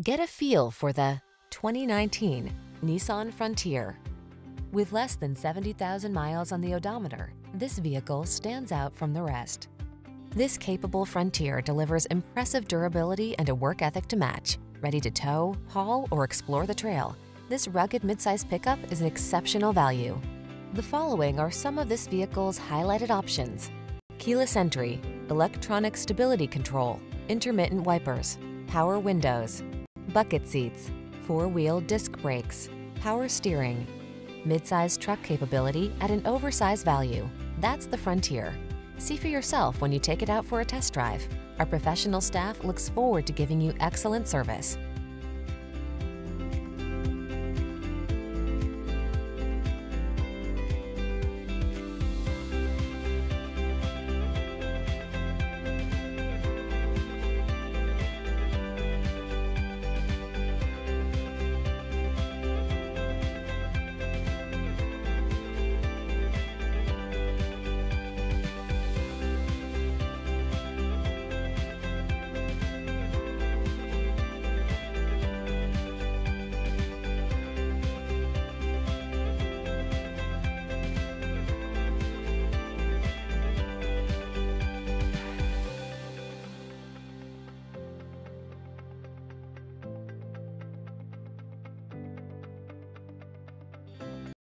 Get a feel for the 2019 Nissan Frontier. With less than 70,000 miles on the odometer, this vehicle stands out from the rest. This capable Frontier delivers impressive durability and a work ethic to match. Ready to tow, haul, or explore the trail, this rugged midsize pickup is an exceptional value. The following are some of this vehicle's highlighted options. Keyless entry, electronic stability control, intermittent wipers, power windows, bucket seats, four-wheel disc brakes, power steering, midsize truck capability at an oversized value. That's the Frontier. See for yourself when you take it out for a test drive. Our professional staff looks forward to giving you excellent service.